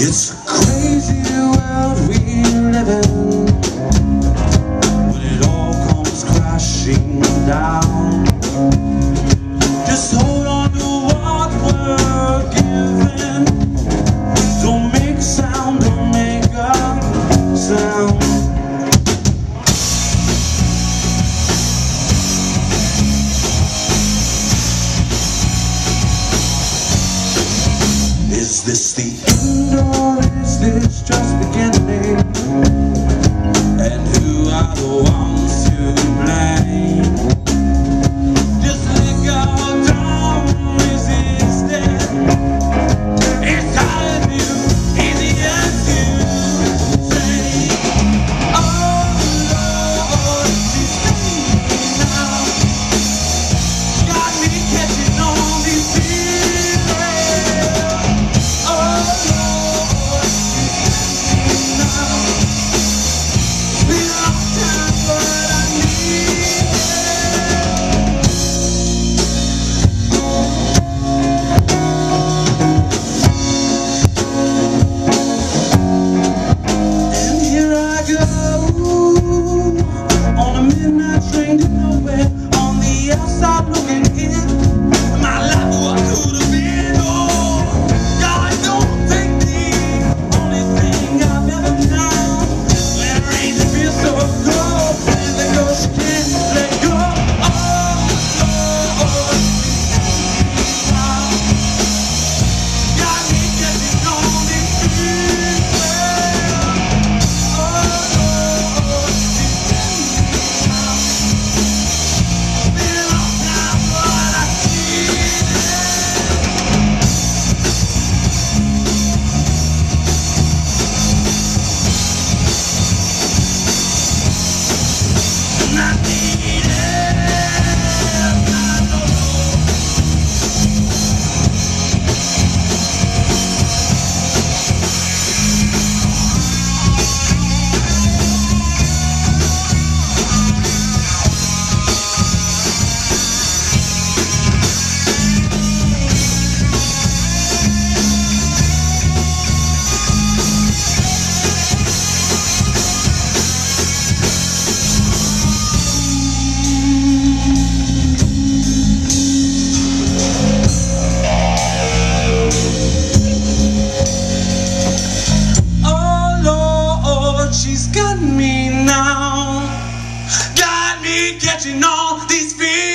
It's. Is this the end or is this just the beginning? catching all these feelings.